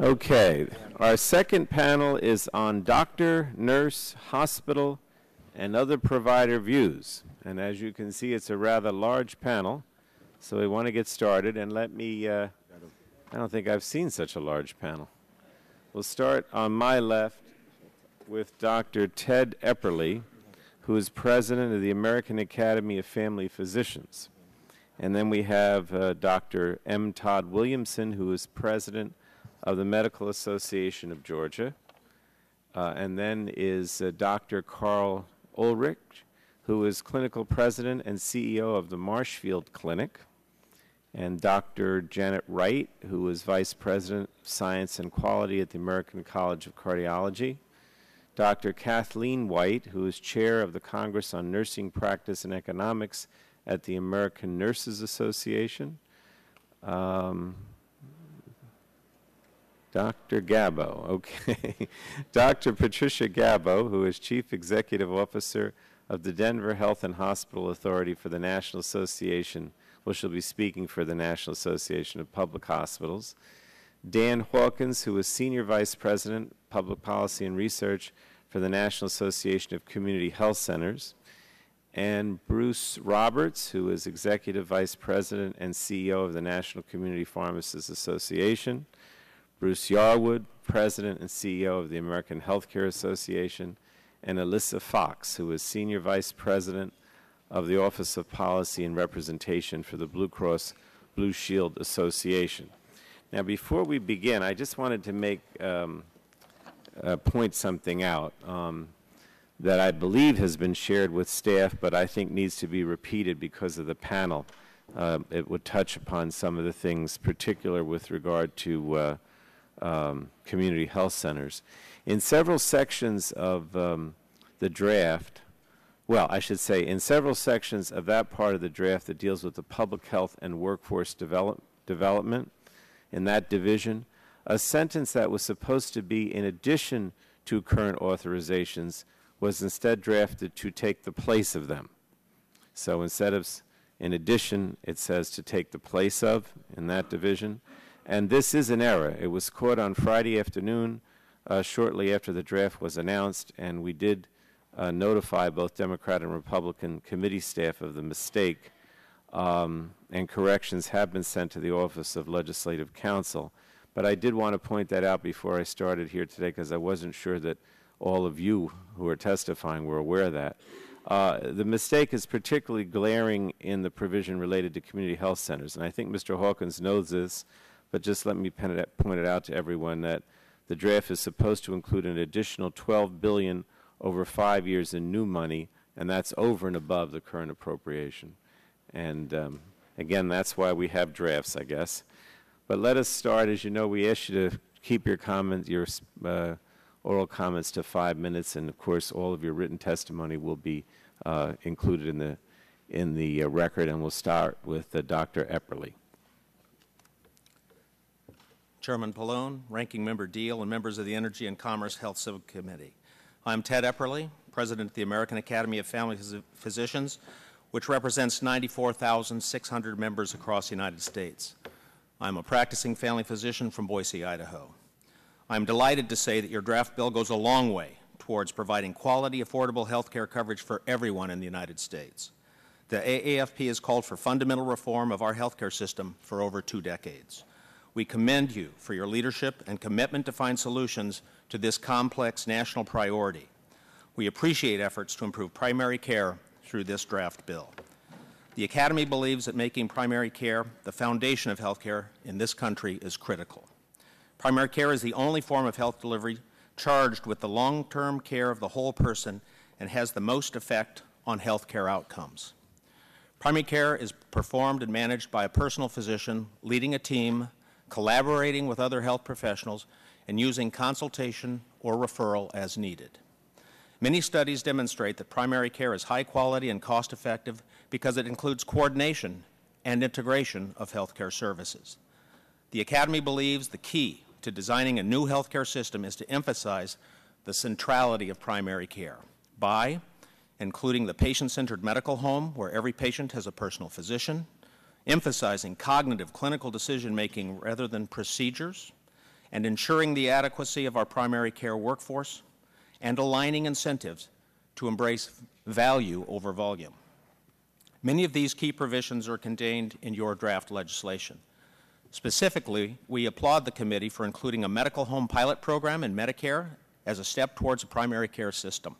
Okay, our second panel is on doctor, nurse, hospital, and other provider views. And as you can see, it's a rather large panel, so we want to get started. And let me, uh, I don't think I've seen such a large panel. We'll start on my left with Dr. Ted Epperly, who is president of the American Academy of Family Physicians. And then we have uh, Dr. M. Todd Williamson, who is president of the Medical Association of Georgia. Uh, and then is uh, Dr. Karl Ulrich, who is clinical president and CEO of the Marshfield Clinic. And Dr. Janet Wright, who is vice president of science and quality at the American College of Cardiology. Dr. Kathleen White, who is chair of the Congress on Nursing Practice and Economics at the American Nurses Association. Um, Dr. Gabow, okay. Dr. Patricia Gabow, who is Chief Executive Officer of the Denver Health and Hospital Authority for the National Association, well, she'll be speaking for the National Association of Public Hospitals. Dan Hawkins, who is Senior Vice President, Public Policy and Research for the National Association of Community Health Centers. And Bruce Roberts, who is Executive Vice President and CEO of the National Community Pharmacists Association. Bruce Yarwood, President and CEO of the American Healthcare Association, and Alissa Fox, who is Senior Vice President of the Office of Policy and Representation for the Blue Cross Blue Shield Association. Now, before we begin, I just wanted to make um, uh, point something out um, that I believe has been shared with staff, but I think needs to be repeated because of the panel. Uh, it would touch upon some of the things, particular with regard to uh, um, community health centers. In several sections of um, the draft, well, I should say, in several sections of that part of the draft that deals with the public health and workforce develop, development, in that division, a sentence that was supposed to be in addition to current authorizations was instead drafted to take the place of them. So instead of in addition, it says to take the place of in that division. And this is an error. It was caught on Friday afternoon, uh, shortly after the draft was announced, and we did uh, notify both Democrat and Republican committee staff of the mistake. Um, and corrections have been sent to the Office of Legislative Counsel. But I did want to point that out before I started here today because I wasn't sure that all of you who are testifying were aware of that. Uh, the mistake is particularly glaring in the provision related to community health centers. And I think Mr. Hawkins knows this but just let me point it out to everyone that the draft is supposed to include an additional 12 billion over five years in new money, and that's over and above the current appropriation. And um, again, that's why we have drafts, I guess. But let us start. As you know, we ask you to keep your comments, your uh, oral comments to five minutes, and of course, all of your written testimony will be uh, included in the in the uh, record. And we'll start with uh, Dr. Epperly. Chairman Pallone, Ranking Member Deal, and members of the Energy and Commerce Health Subcommittee. I'm Ted Epperly, President of the American Academy of Family Physicians, which represents 94,600 members across the United States. I'm a practicing family physician from Boise, Idaho. I'm delighted to say that your draft bill goes a long way towards providing quality, affordable health care coverage for everyone in the United States. The AAFP has called for fundamental reform of our health care system for over two decades. We commend you for your leadership and commitment to find solutions to this complex national priority. We appreciate efforts to improve primary care through this draft bill. The Academy believes that making primary care the foundation of health care in this country is critical. Primary care is the only form of health delivery charged with the long-term care of the whole person and has the most effect on health care outcomes. Primary care is performed and managed by a personal physician leading a team collaborating with other health professionals, and using consultation or referral as needed. Many studies demonstrate that primary care is high quality and cost effective because it includes coordination and integration of healthcare services. The Academy believes the key to designing a new healthcare system is to emphasize the centrality of primary care by including the patient-centered medical home where every patient has a personal physician, emphasizing cognitive clinical decision making rather than procedures, and ensuring the adequacy of our primary care workforce, and aligning incentives to embrace value over volume. Many of these key provisions are contained in your draft legislation. Specifically, we applaud the committee for including a medical home pilot program in Medicare as a step towards a primary care system.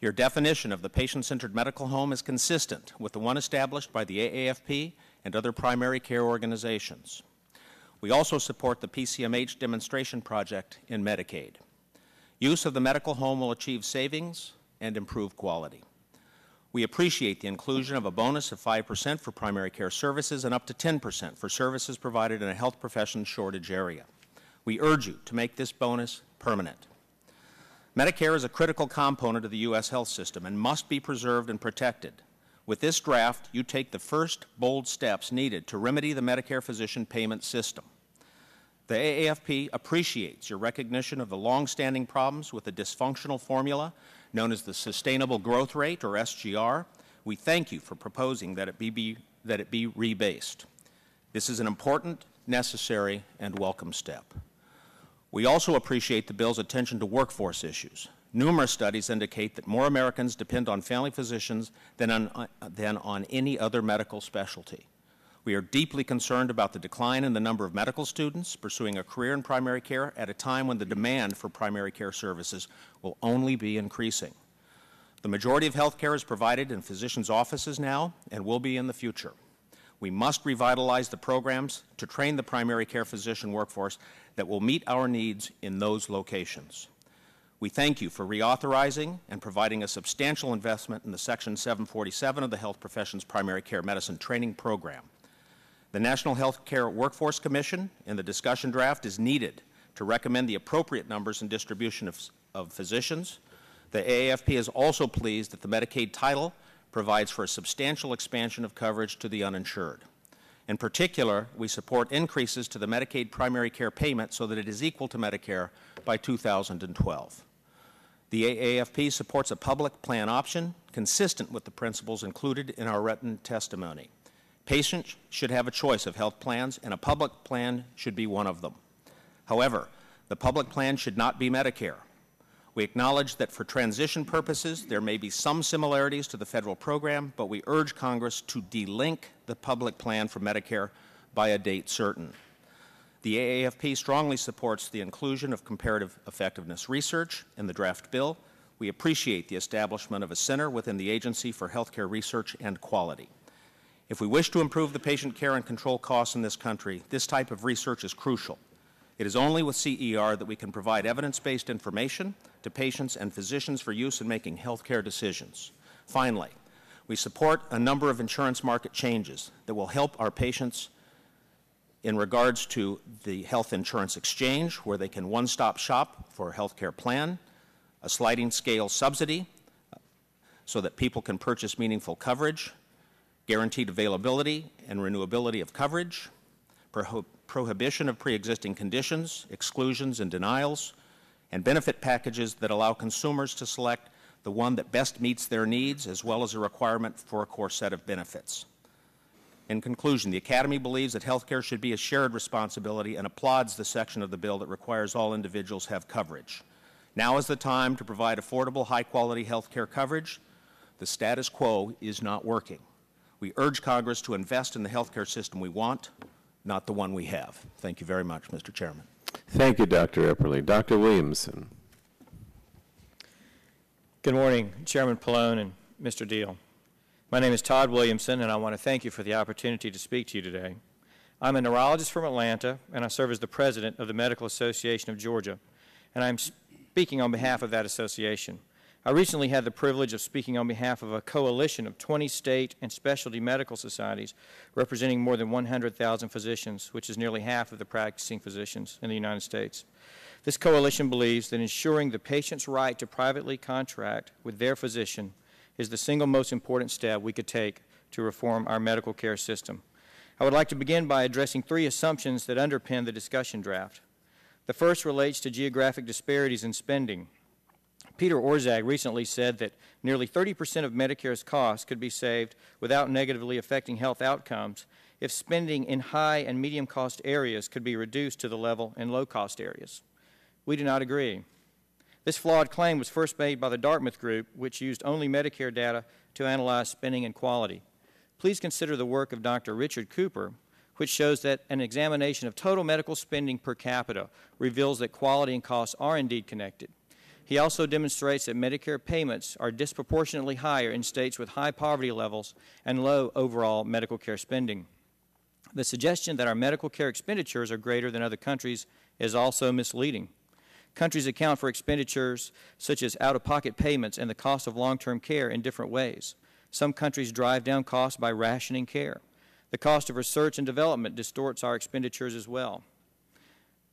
Your definition of the patient centered medical home is consistent with the one established by the AAFP and other primary care organizations. We also support the PCMH demonstration project in Medicaid. Use of the medical home will achieve savings and improve quality. We appreciate the inclusion of a bonus of 5% for primary care services and up to 10% for services provided in a health profession shortage area. We urge you to make this bonus permanent. Medicare is a critical component of the U.S. health system and must be preserved and protected. With this draft, you take the first bold steps needed to remedy the Medicare physician payment system. The AAFP appreciates your recognition of the long-standing problems with the dysfunctional formula known as the Sustainable Growth Rate, or SGR. We thank you for proposing that it be, that it be rebased. This is an important, necessary, and welcome step. We also appreciate the bill's attention to workforce issues. Numerous studies indicate that more Americans depend on family physicians than on, uh, than on any other medical specialty. We are deeply concerned about the decline in the number of medical students pursuing a career in primary care at a time when the demand for primary care services will only be increasing. The majority of health care is provided in physicians' offices now and will be in the future. We must revitalize the programs to train the primary care physician workforce that will meet our needs in those locations. We thank you for reauthorizing and providing a substantial investment in the Section 747 of the Health Professions Primary Care Medicine Training Program. The National Health Care Workforce Commission in the discussion draft is needed to recommend the appropriate numbers and distribution of, of physicians. The AAFP is also pleased that the Medicaid title provides for a substantial expansion of coverage to the uninsured. In particular, we support increases to the Medicaid primary care payment so that it is equal to Medicare by 2012. The AAFP supports a public plan option consistent with the principles included in our written testimony. Patients should have a choice of health plans, and a public plan should be one of them. However, the public plan should not be Medicare. We acknowledge that for transition purposes, there may be some similarities to the federal program, but we urge Congress to delink the public plan from Medicare by a date certain. The AAFP strongly supports the inclusion of comparative effectiveness research in the draft bill. We appreciate the establishment of a center within the Agency for Healthcare Research and Quality. If we wish to improve the patient care and control costs in this country, this type of research is crucial. It is only with CER that we can provide evidence-based information to patients and physicians for use in making healthcare decisions. Finally, we support a number of insurance market changes that will help our patients in regards to the health insurance exchange, where they can one-stop shop for a health care plan, a sliding scale subsidy so that people can purchase meaningful coverage, guaranteed availability and renewability of coverage, prohibition of pre-existing conditions, exclusions and denials, and benefit packages that allow consumers to select the one that best meets their needs as well as a requirement for a core set of benefits. In conclusion, the Academy believes that health care should be a shared responsibility and applauds the section of the bill that requires all individuals have coverage. Now is the time to provide affordable, high-quality health care coverage. The status quo is not working. We urge Congress to invest in the health care system we want, not the one we have. Thank you very much, Mr. Chairman. Thank you, Dr. Epperly. Dr. Williamson. Good morning, Chairman Pallone and Mr. Deal. My name is Todd Williamson, and I want to thank you for the opportunity to speak to you today. I'm a neurologist from Atlanta, and I serve as the president of the Medical Association of Georgia, and I'm speaking on behalf of that association. I recently had the privilege of speaking on behalf of a coalition of 20 state and specialty medical societies representing more than 100,000 physicians, which is nearly half of the practicing physicians in the United States. This coalition believes that ensuring the patient's right to privately contract with their physician is the single most important step we could take to reform our medical care system. I would like to begin by addressing three assumptions that underpin the discussion draft. The first relates to geographic disparities in spending. Peter Orszag recently said that nearly 30% of Medicare's costs could be saved without negatively affecting health outcomes if spending in high and medium cost areas could be reduced to the level in low cost areas. We do not agree. This flawed claim was first made by the Dartmouth Group, which used only Medicare data to analyze spending and quality. Please consider the work of Dr. Richard Cooper, which shows that an examination of total medical spending per capita reveals that quality and costs are indeed connected. He also demonstrates that Medicare payments are disproportionately higher in states with high poverty levels and low overall medical care spending. The suggestion that our medical care expenditures are greater than other countries is also misleading. Countries account for expenditures such as out of pocket payments and the cost of long term care in different ways. Some countries drive down costs by rationing care. The cost of research and development distorts our expenditures as well.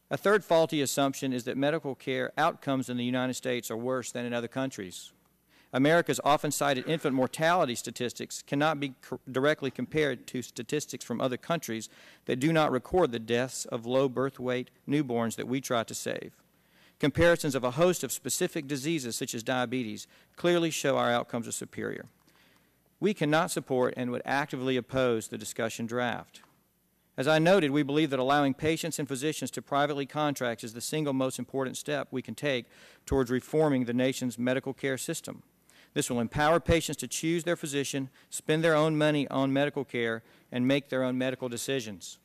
A third faulty assumption is that medical care outcomes in the United States are worse than in other countries. America's often cited infant mortality statistics cannot be co- directly compared to statistics from other countries that do not record the deaths of low birth weight newborns that we try to save. Comparisons of a host of specific diseases, such as diabetes, clearly show our outcomes are superior. We cannot support and would actively oppose the discussion draft. As I noted, we believe that allowing patients and physicians to privately contract is the single most important step we can take towards reforming the nation's medical care system. This will empower patients to choose their physician, spend their own money on medical care, and make their own medical decisions.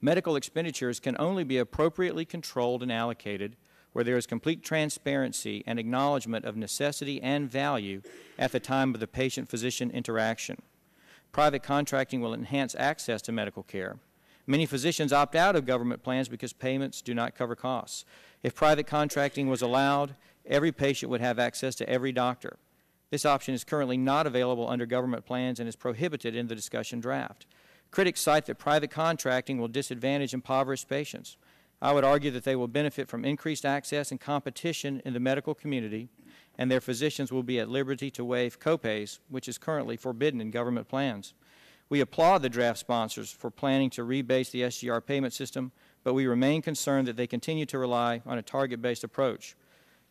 Medical expenditures can only be appropriately controlled and allocated where there is complete transparency and acknowledgement of necessity and value at the time of the patient physician interaction. Private contracting will enhance access to medical care. Many physicians opt out of government plans because payments do not cover costs. If private contracting was allowed, every patient would have access to every doctor. This option is currently not available under government plans and is prohibited in the discussion draft. Critics cite that private contracting will disadvantage impoverished patients. I would argue that they will benefit from increased access and competition in the medical community, and their physicians will be at liberty to waive copays, which is currently forbidden in government plans. We applaud the draft sponsors for planning to rebase the SGR payment system, but we remain concerned that they continue to rely on a target based approach.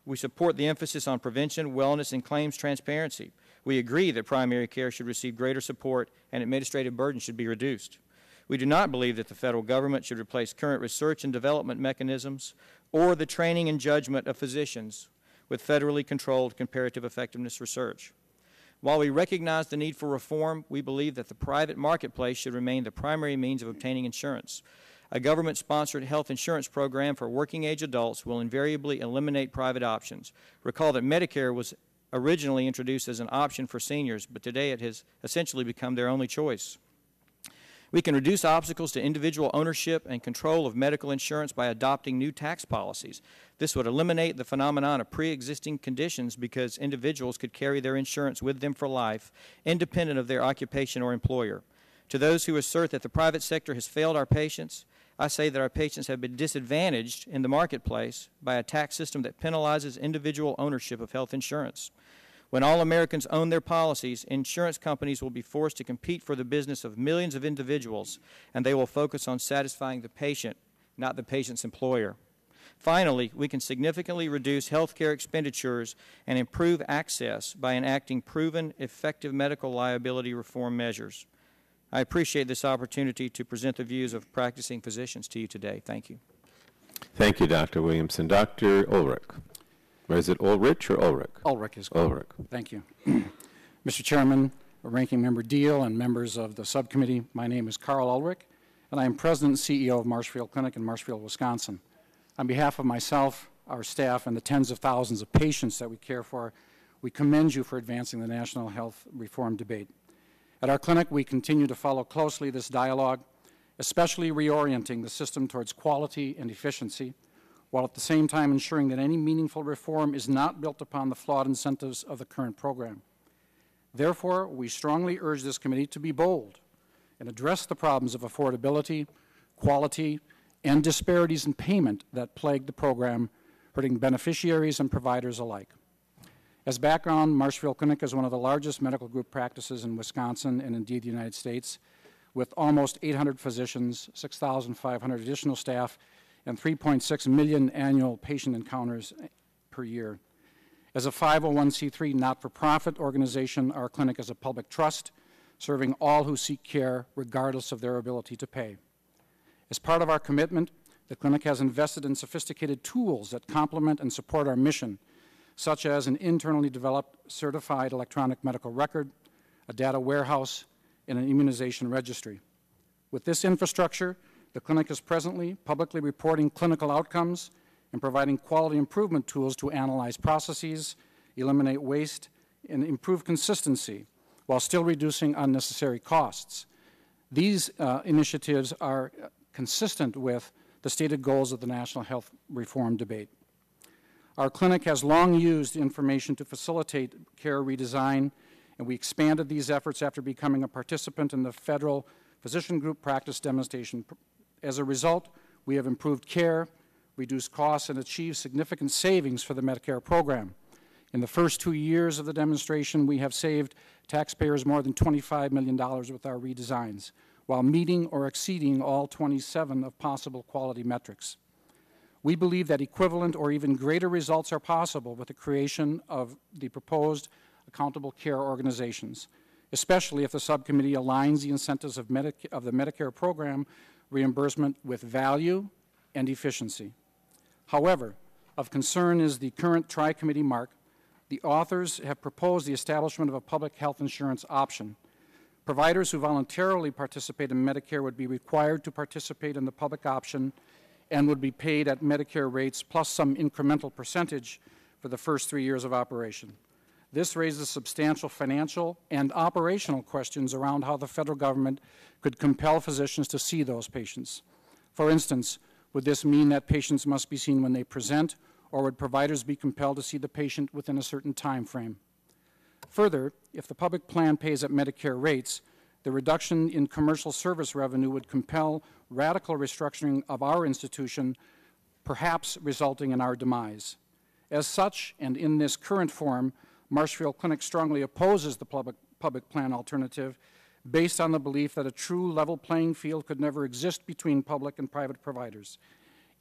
We support the emphasis on prevention, wellness, and claims transparency. We agree that primary care should receive greater support and administrative burden should be reduced. We do not believe that the federal government should replace current research and development mechanisms or the training and judgment of physicians with federally controlled comparative effectiveness research. While we recognize the need for reform, we believe that the private marketplace should remain the primary means of obtaining insurance. A government sponsored health insurance program for working age adults will invariably eliminate private options. Recall that Medicare was originally introduced as an option for seniors, but today it has essentially become their only choice. We can reduce obstacles to individual ownership and control of medical insurance by adopting new tax policies. This would eliminate the phenomenon of pre existing conditions because individuals could carry their insurance with them for life, independent of their occupation or employer. To those who assert that the private sector has failed our patients, I say that our patients have been disadvantaged in the marketplace by a tax system that penalizes individual ownership of health insurance. When all Americans own their policies, insurance companies will be forced to compete for the business of millions of individuals, and they will focus on satisfying the patient, not the patient's employer. Finally, we can significantly reduce health care expenditures and improve access by enacting proven, effective medical liability reform measures. I appreciate this opportunity to present the views of practicing physicians to you today. Thank you. Thank you, Dr. Williamson. Dr. Ulrich. Or is it Ulrich or Ulrich? Ulrich is correct. Ulrich. Thank you. Mr. Chairman, Ranking Member Deal, and members of the subcommittee, my name is Karl Ulrich, and I am President and CEO of Marshfield Clinic in Marshfield, Wisconsin. On behalf of myself, our staff, and the tens of thousands of patients that we care for, we commend you for advancing the national health reform debate. At our clinic, we continue to follow closely this dialogue, especially reorienting the system towards quality and efficiency while at the same time ensuring that any meaningful reform is not built upon the flawed incentives of the current program. Therefore, we strongly urge this committee to be bold and address the problems of affordability, quality, and disparities in payment that plague the program, hurting beneficiaries and providers alike. As background, Marshfield Clinic is one of the largest medical group practices in Wisconsin and indeed the United States, with almost 800 physicians, 6,500 additional staff, and 3.6 million annual patient encounters eh, per year. As a 501c3 not for profit organization, our clinic is a public trust serving all who seek care regardless of their ability to pay. As part of our commitment, the clinic has invested in sophisticated tools that complement and support our mission, such as an internally developed certified electronic medical record, a data warehouse, and an immunization registry. With this infrastructure, the clinic is presently publicly reporting clinical outcomes and providing quality improvement tools to analyze processes, eliminate waste, and improve consistency while still reducing unnecessary costs. These uh, initiatives are consistent with the stated goals of the national health reform debate. Our clinic has long used information to facilitate care redesign, and we expanded these efforts after becoming a participant in the federal physician group practice demonstration. As a result, we have improved care, reduced costs, and achieved significant savings for the Medicare program. In the first two years of the demonstration, we have saved taxpayers more than $25 million with our redesigns, while meeting or exceeding all 27 of possible quality metrics. We believe that equivalent or even greater results are possible with the creation of the proposed accountable care organizations, especially if the subcommittee aligns the incentives of, Medic of the Medicare program reimbursement with value and efficiency. However, of concern is the current tri-committee mark the authors have proposed the establishment of a public health insurance option. Providers who voluntarily participate in Medicare would be required to participate in the public option and would be paid at Medicare rates plus some incremental percentage for the first three years of operation. This raises substantial financial and operational questions around how the federal government could compel physicians to see those patients. For instance, would this mean that patients must be seen when they present or would providers be compelled to see the patient within a certain time frame? Further, if the public plan pays at Medicare rates, the reduction in commercial service revenue would compel radical restructuring of our institution, perhaps resulting in our demise. As such, and in this current form, Marshfield Clinic strongly opposes the public, public plan alternative based on the belief that a true level playing field could never exist between public and private providers.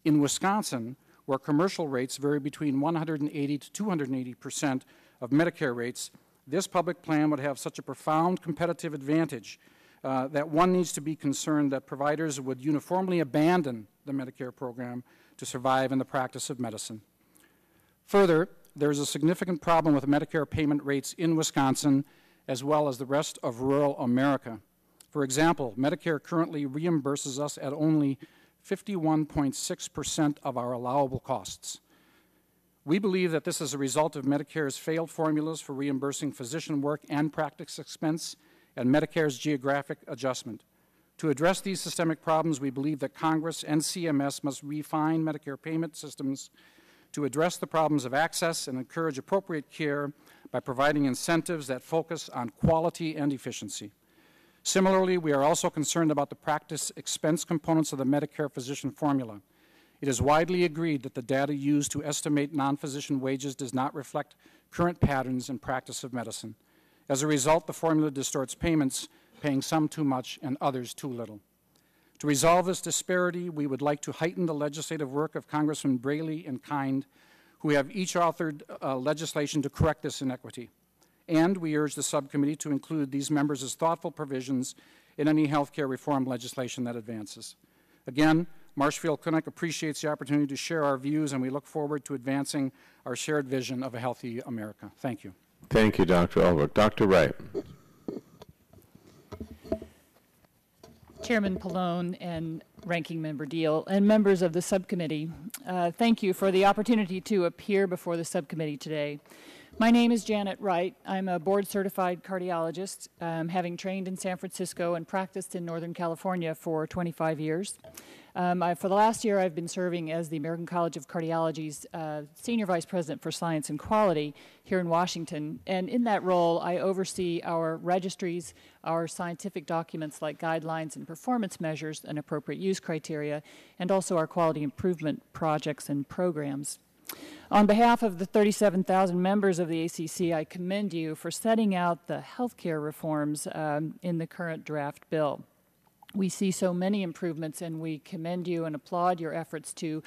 In Wisconsin, where commercial rates vary between 180 to 280 percent of Medicare rates, this public plan would have such a profound competitive advantage uh, that one needs to be concerned that providers would uniformly abandon the Medicare program to survive in the practice of medicine. Further, there is a significant problem with Medicare payment rates in Wisconsin as well as the rest of rural America. For example, Medicare currently reimburses us at only 51.6% of our allowable costs. We believe that this is a result of Medicare's failed formulas for reimbursing physician work and practice expense and Medicare's geographic adjustment. To address these systemic problems, we believe that Congress and CMS must refine Medicare payment systems to address the problems of access and encourage appropriate care by providing incentives that focus on quality and efficiency. Similarly, we are also concerned about the practice expense components of the Medicare physician formula. It is widely agreed that the data used to estimate non-physician wages does not reflect current patterns in practice of medicine. As a result, the formula distorts payments, paying some too much and others too little. To resolve this disparity, we would like to heighten the legislative work of Congressman Braley and Kind, who have each authored uh, legislation to correct this inequity and we urge the subcommittee to include these members as thoughtful provisions in any health care reform legislation that advances. Again, Marshfield Clinic appreciates the opportunity to share our views, and we look forward to advancing our shared vision of a healthy America. Thank you. Thank you, Dr. Ulrich. Dr. Wright. Chairman Pallone and Ranking Member Deal and members of the subcommittee, uh, thank you for the opportunity to appear before the subcommittee today. My name is Janet Wright. I'm a board certified cardiologist, um, having trained in San Francisco and practiced in Northern California for 25 years. Um, I, for the last year, I've been serving as the American College of Cardiology's uh, Senior Vice President for Science and Quality here in Washington. And in that role, I oversee our registries, our scientific documents like guidelines and performance measures and appropriate use criteria, and also our quality improvement projects and programs. On behalf of the 37,000 members of the ACC, I commend you for setting out the healthcare reforms um, in the current draft bill. We see so many improvements, and we commend you and applaud your efforts to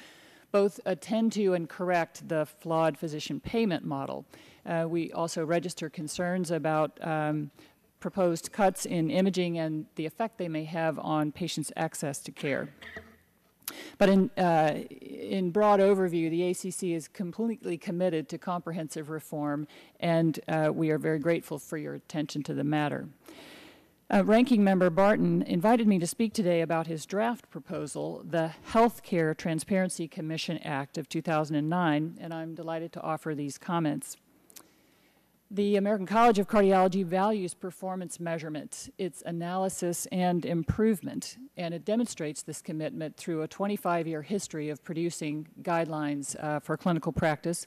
both attend to and correct the flawed physician payment model. Uh, we also register concerns about um, proposed cuts in imaging and the effect they may have on patients' access to care. But in, uh, in broad overview, the ACC is completely committed to comprehensive reform, and uh, we are very grateful for your attention to the matter. Uh, Ranking Member Barton invited me to speak today about his draft proposal, the Healthcare Transparency Commission Act of 2009, and I'm delighted to offer these comments. The American College of Cardiology values performance measurement, its analysis and improvement, and it demonstrates this commitment through a 25 year history of producing guidelines uh, for clinical practice.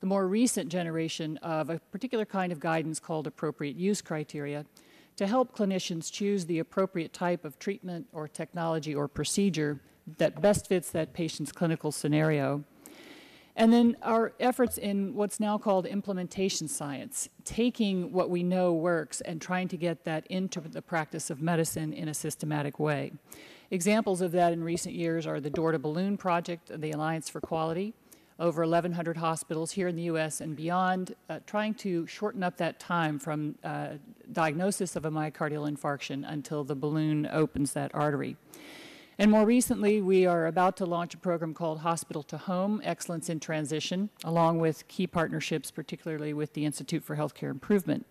The more recent generation of a particular kind of guidance called appropriate use criteria to help clinicians choose the appropriate type of treatment or technology or procedure that best fits that patient's clinical scenario. And then our efforts in what's now called implementation science, taking what we know works and trying to get that into the practice of medicine in a systematic way. Examples of that in recent years are the Door to Balloon project, the Alliance for Quality, over 1,100 hospitals here in the U.S. and beyond, uh, trying to shorten up that time from uh, diagnosis of a myocardial infarction until the balloon opens that artery. And more recently, we are about to launch a program called Hospital to Home Excellence in Transition, along with key partnerships, particularly with the Institute for Healthcare Improvement.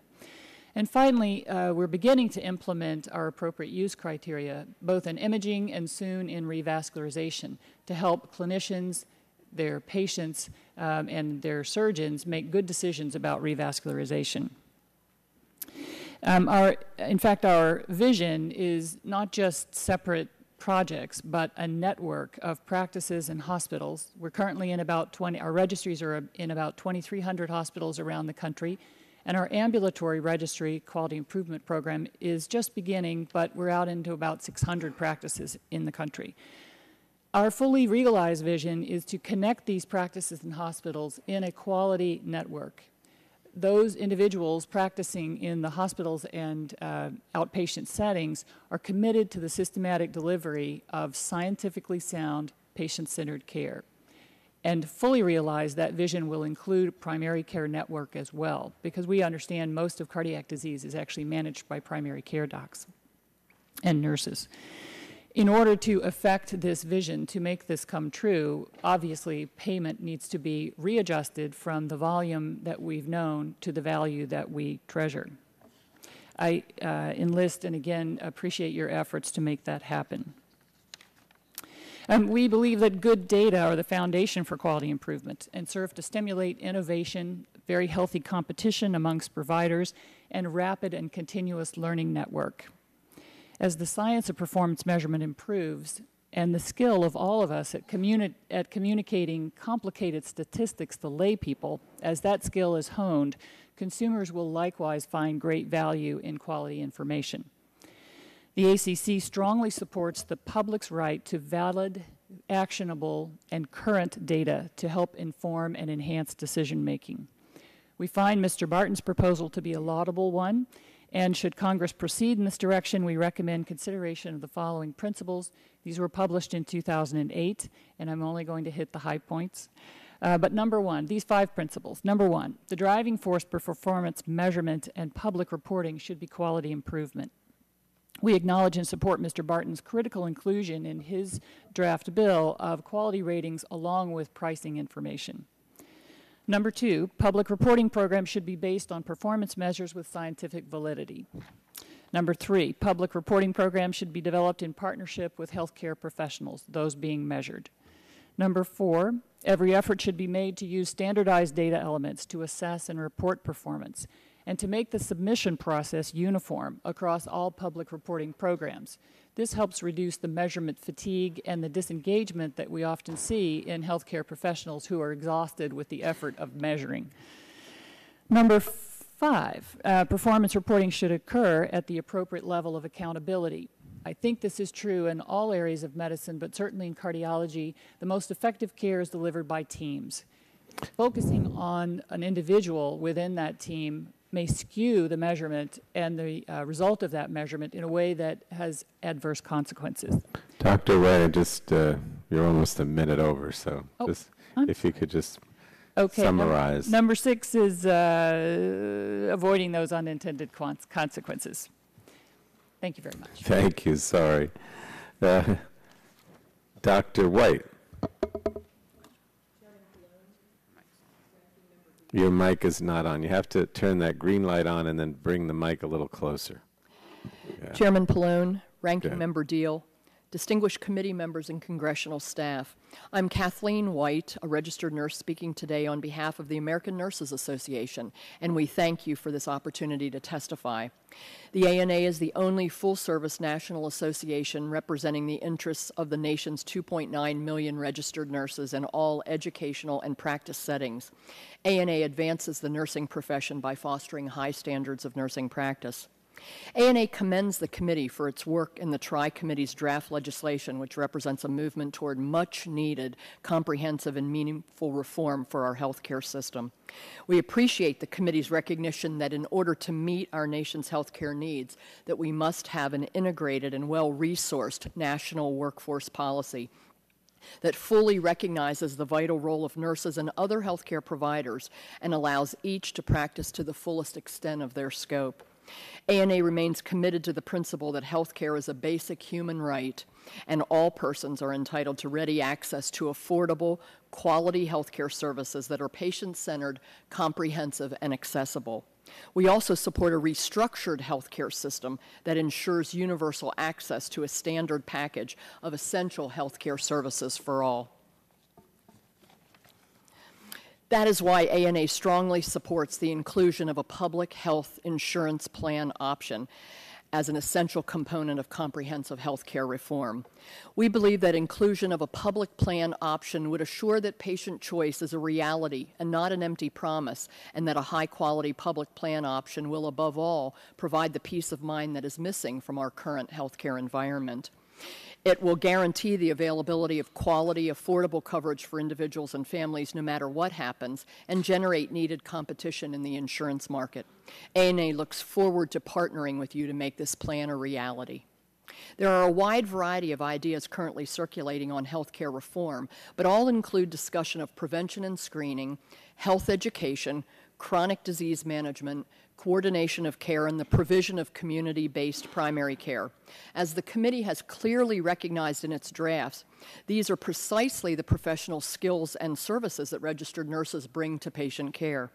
And finally, uh, we're beginning to implement our appropriate use criteria, both in imaging and soon in revascularization, to help clinicians, their patients, um, and their surgeons make good decisions about revascularization. Um, our, in fact, our vision is not just separate projects, but a network of practices and hospitals. We're currently in about 20, our registries are in about 2,300 hospitals around the country. And our ambulatory registry quality improvement program is just beginning, but we're out into about 600 practices in the country. Our fully realized vision is to connect these practices and hospitals in a quality network those individuals practicing in the hospitals and uh, outpatient settings are committed to the systematic delivery of scientifically sound, patient centered care. And fully realize that vision will include primary care network as well, because we understand most of cardiac disease is actually managed by primary care docs and nurses in order to affect this vision, to make this come true, obviously payment needs to be readjusted from the volume that we've known to the value that we treasure. I uh, enlist and again appreciate your efforts to make that happen. Um, we believe that good data are the foundation for quality improvement and serve to stimulate innovation, very healthy competition amongst providers, and rapid and continuous learning network. As the science of performance measurement improves, and the skill of all of us at, communi- at communicating complicated statistics to lay people, as that skill is honed, consumers will likewise find great value in quality information. The ACC strongly supports the public's right to valid, actionable, and current data to help inform and enhance decision making. We find Mr. Barton's proposal to be a laudable one and should Congress proceed in this direction, we recommend consideration of the following principles. These were published in 2008, and I'm only going to hit the high points. Uh, but number one, these five principles. Number one, the driving force for performance measurement and public reporting should be quality improvement. We acknowledge and support Mr. Barton's critical inclusion in his draft bill of quality ratings along with pricing information. Number two, public reporting programs should be based on performance measures with scientific validity. Number three, public reporting programs should be developed in partnership with healthcare professionals, those being measured. Number four, every effort should be made to use standardized data elements to assess and report performance and to make the submission process uniform across all public reporting programs. This helps reduce the measurement fatigue and the disengagement that we often see in healthcare professionals who are exhausted with the effort of measuring. Number five, uh, performance reporting should occur at the appropriate level of accountability. I think this is true in all areas of medicine, but certainly in cardiology, the most effective care is delivered by teams. Focusing on an individual within that team may skew the measurement and the uh, result of that measurement in a way that has adverse consequences. Dr. Ray, just uh, you're almost a minute over, so oh, just I'm if you could just Okay. Summarize. Number six is uh, avoiding those unintended con- consequences. Thank you very much. Thank you, sorry. Uh, Dr. White. Your mic is not on. You have to turn that green light on and then bring the mic a little closer. Chairman Pallone, Ranking. Member Deal, distinguished committee members and congressional staff. I'm Kathleen White, a registered nurse speaking today on behalf of the American Nurses Association, and we thank you for this opportunity to testify. The ANA is the only full-service national association representing the interests of the nation's 2.9 million registered nurses in all educational and practice settings. ANA advances the nursing profession by fostering high standards of nursing practice. ANA commends the committee for its work in the Tri Committee's draft legislation, which represents a movement toward much needed, comprehensive, and meaningful reform for our healthcare system. We appreciate the committee's recognition that in order to meet our nation's healthcare needs, that we must have an integrated and well-resourced national workforce policy that fully recognizes the vital role of nurses and other healthcare providers and allows each to practice to the fullest extent of their scope. ANA remains committed to the principle that healthcare is a basic human right and all persons are entitled to ready access to affordable, quality healthcare services that are patient centered, comprehensive, and accessible. We also support a restructured healthcare system that ensures universal access to a standard package of essential healthcare services for all. That is why ANA strongly supports the inclusion of a public health insurance plan option as an essential component of comprehensive health care reform. We believe that inclusion of a public plan option would assure that patient choice is a reality and not an empty promise, and that a high quality public plan option will, above all, provide the peace of mind that is missing from our current healthcare environment. It will guarantee the availability of quality, affordable coverage for individuals and families no matter what happens and generate needed competition in the insurance market. ANA looks forward to partnering with you to make this plan a reality. There are a wide variety of ideas currently circulating on healthcare reform, but all include discussion of prevention and screening, health education, chronic disease management, coordination of care, and the provision of community based primary care. As the committee has clearly recognized in its drafts, these are precisely the professional skills and services that registered nurses bring to patient care.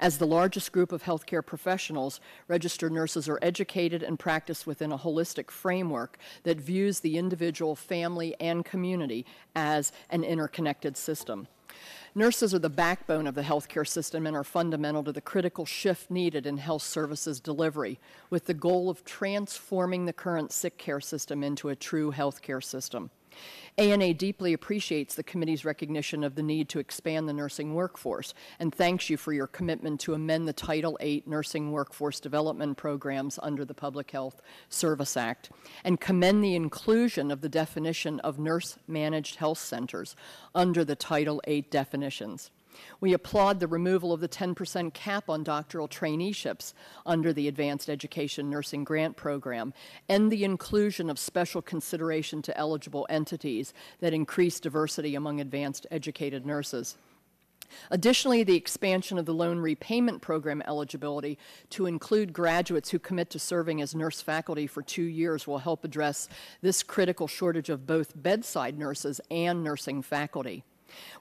As the largest group of healthcare professionals, registered nurses are educated and practice within a holistic framework that views the individual, family, and community as an interconnected system. Nurses are the backbone of the healthcare system and are fundamental to the critical shift needed in health services delivery, with the goal of transforming the current sick care system into a true healthcare system. ANA deeply appreciates the committee's recognition of the need to expand the nursing workforce and thanks you for your commitment to amend the Title VIII nursing workforce development programs under the Public Health Service Act and commend the inclusion of the definition of nurse managed health centers under the Title VIII definitions. We applaud the removal of the 10% cap on doctoral traineeships under the Advanced Education Nursing Grant Program and the inclusion of special consideration to eligible entities that increase diversity among advanced educated nurses. Additionally, the expansion of the loan repayment program eligibility to include graduates who commit to serving as nurse faculty for two years will help address this critical shortage of both bedside nurses and nursing faculty.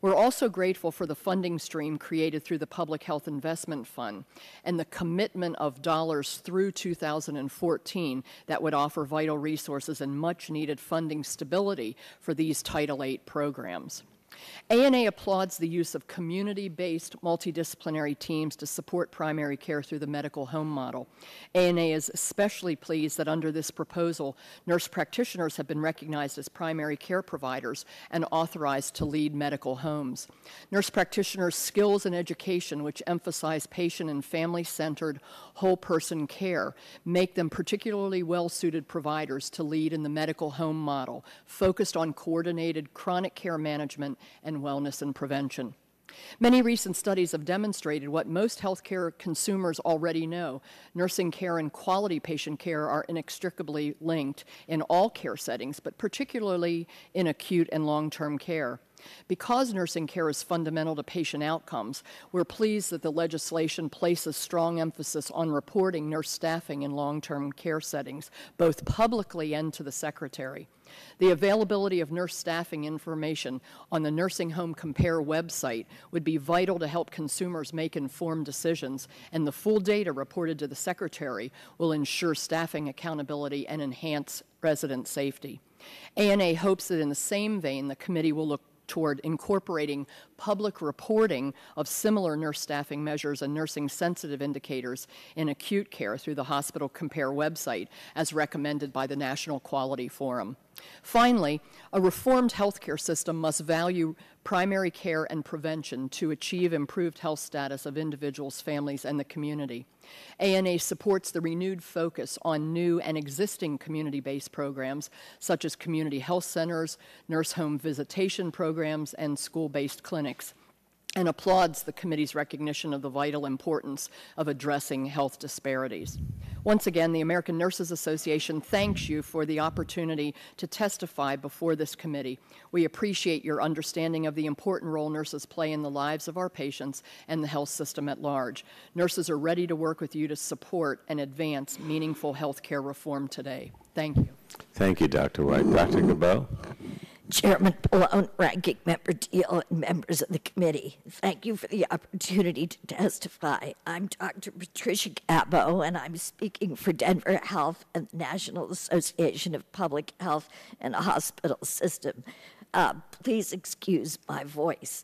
We're also grateful for the funding stream created through the Public Health Investment Fund and the commitment of dollars through 2014 that would offer vital resources and much needed funding stability for these Title VIII programs. ANA applauds the use of community based multidisciplinary teams to support primary care through the medical home model. ANA is especially pleased that under this proposal, nurse practitioners have been recognized as primary care providers and authorized to lead medical homes. Nurse practitioners' skills and education, which emphasize patient and family centered whole person care, make them particularly well suited providers to lead in the medical home model, focused on coordinated chronic care management and wellness and prevention. Many recent studies have demonstrated what most healthcare consumers already know. Nursing care and quality patient care are inextricably linked in all care settings, but particularly in acute and long term care. Because nursing care is fundamental to patient outcomes, we're pleased that the legislation places strong emphasis on reporting nurse staffing in long term care settings, both publicly and to the Secretary. The availability of nurse staffing information on the Nursing Home Compare website would be vital to help consumers make informed decisions, and the full data reported to the Secretary will ensure staffing accountability and enhance resident safety. ANA hopes that in the same vein, the committee will look toward incorporating public reporting of similar nurse staffing measures and nursing sensitive indicators in acute care through the Hospital Compare website, as recommended by the National Quality Forum. Finally, a reformed healthcare system must value primary care and prevention to achieve improved health status of individuals, families, and the community. ANA supports the renewed focus on new and existing community based programs such as community health centers, nurse home visitation programs, and school based clinics and applauds the committee's recognition of the vital importance of addressing health disparities. Once again, the American Nurses Association thanks you for the opportunity to testify before this committee. We appreciate your understanding of the important role nurses play in the lives of our patients and the health system at large. Nurses are ready to work with you to support and advance meaningful health care reform today. Thank you. Thank you, Dr. White. Dr. Gabow? Chairman Pallone, Ranking Member Deal, and members of the committee, thank you for the opportunity to testify. I'm Dr. Patricia Gabow, and I'm speaking for Denver Health and the National Association of Public Health and Hospital System. Uh, please excuse my voice.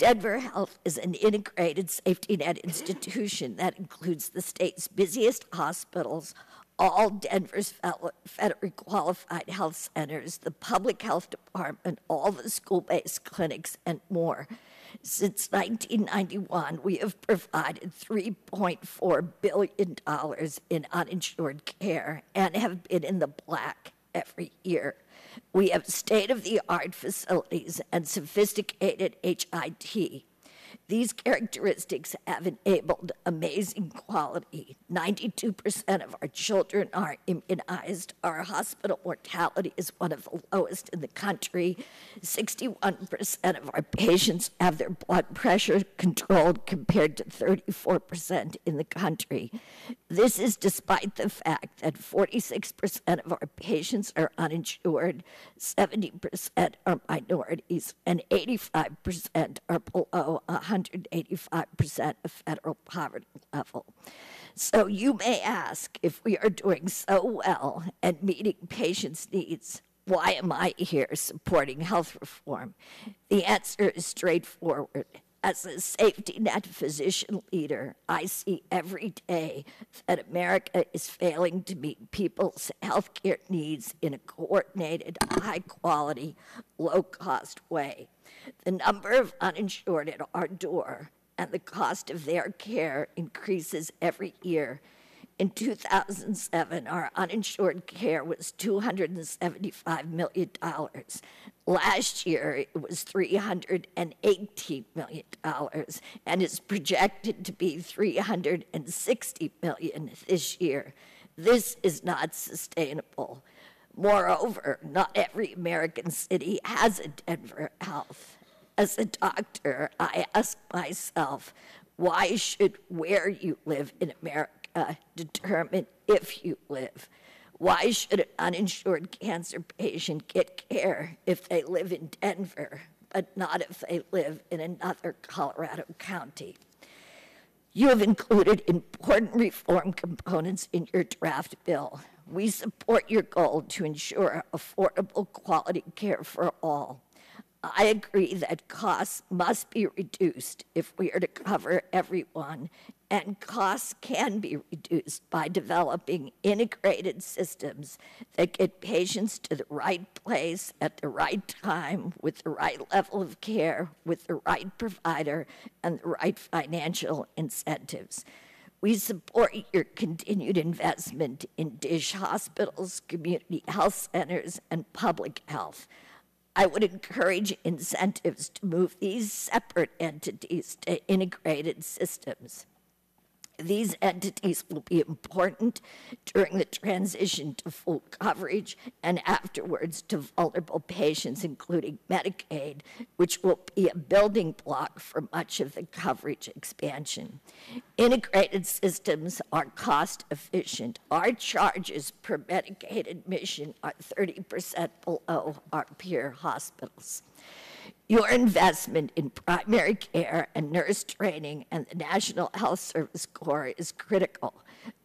Denver Health is an integrated safety net institution that includes the state's busiest hospitals, all Denver's federally qualified health centers, the public health department, all the school based clinics, and more. Since 1991, we have provided $3.4 billion in uninsured care and have been in the black every year. We have state of the art facilities and sophisticated HIT these characteristics have enabled amazing quality. 92% of our children are immunized. Our hospital mortality is one of the lowest in the country. 61% of our patients have their blood pressure controlled compared to 34% in the country. This is despite the fact that 46% of our patients are uninsured, 70% are minorities, and 85% are below 100 185% of federal poverty level. So you may ask if we are doing so well and meeting patients' needs, why am I here supporting health reform? The answer is straightforward. As a safety net physician leader, I see every day that America is failing to meet people's health care needs in a coordinated, high quality, low cost way. The number of uninsured at our door and the cost of their care increases every year. In 2007, our uninsured care was $275 million. Last year, it was $318 million and is projected to be 360 million this year. This is not sustainable. Moreover, not every American city has a Denver Health. As a doctor, I ask myself, why should where you live in America Uh, determine if you live? Why should an uninsured cancer patient get care if they live in Denver, but not if they live in another Colorado county? You have included important reform components in your draft bill. We support your goal to ensure affordable quality care for all. I agree that costs must be reduced if we are to cover everyone, and costs can be reduced by developing integrated systems that get patients to the right place at the right time with the right level of care, with the right provider, and the right financial incentives. We support your continued investment in DSH hospitals, community health centers, and public health. I would encourage incentives to move these separate entities to integrated systems. These entities will be important during the transition to full coverage and afterwards to vulnerable patients, including Medicaid, which will be a building block for much of the coverage expansion. Integrated systems are cost efficient. Our charges per Medicaid admission are 30% below our peer hospitals. Your investment in primary care and nurse training and the National Health Service Corps is critical.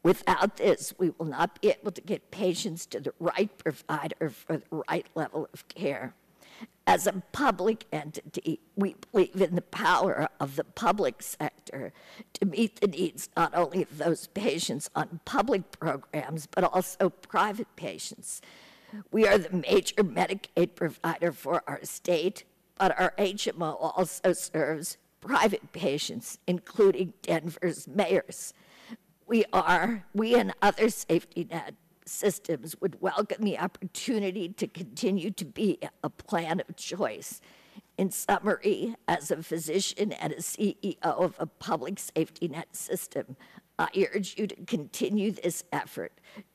Without this, we will not be able to get patients to the right provider for the right level of care. As a public entity, we believe in the power of the public sector to meet the needs not only of those patients on public programs, but also private patients. We are the major Medicaid provider for our state, but our HMO also serves private patients, including Denver's mayors. We are, we and other safety net systems would welcome the opportunity to continue to be a plan of choice. In summary, as a physician and a CEO of a public safety net system, I urge you to continue this effort